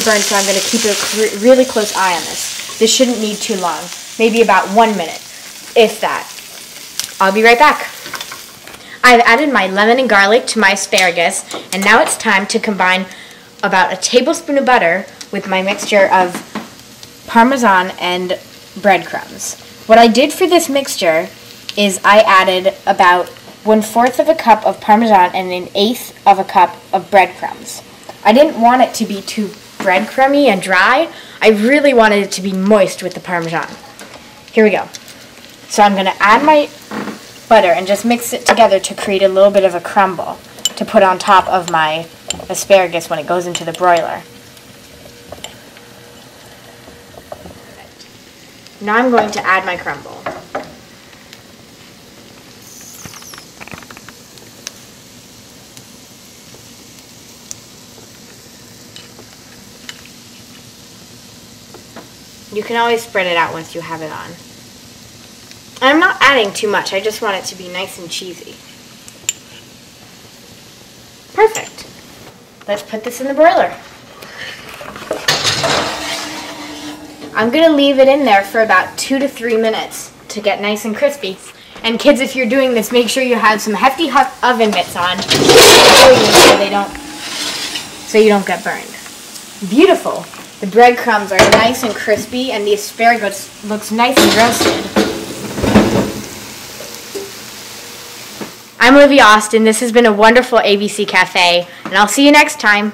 burn, so I'm going to keep a really close eye on this. This shouldn't need too long, maybe about one minute, if that. I'll be right back. I've added my lemon and garlic to my asparagus, and now it's time to combine about a tablespoon of butter with my mixture of Parmesan and breadcrumbs. What I did for this mixture is I added about one fourth of a cup of Parmesan and an eighth of a cup of breadcrumbs. I didn't want it to be too breadcrumby and dry. I really wanted it to be moist with the Parmesan. Here we go. So I'm going to add my butter and just mix it together to create a little bit of a crumble to put on top of my asparagus when it goes into the broiler. Now I'm going to add my crumble. You can always spread it out once you have it on. I'm not adding too much, I just want it to be nice and cheesy. Perfect. Let's put this in the broiler. I'm going to leave it in there for about two to three minutes to get nice and crispy. And kids, if you're doing this, make sure you have some hefty oven mitts on so they don't, so you don't get burned. Beautiful. The breadcrumbs are nice and crispy and the asparagus looks nice and roasted. I'm Olivia Austin. This has been a wonderful ABC Cafe, and I'll see you next time.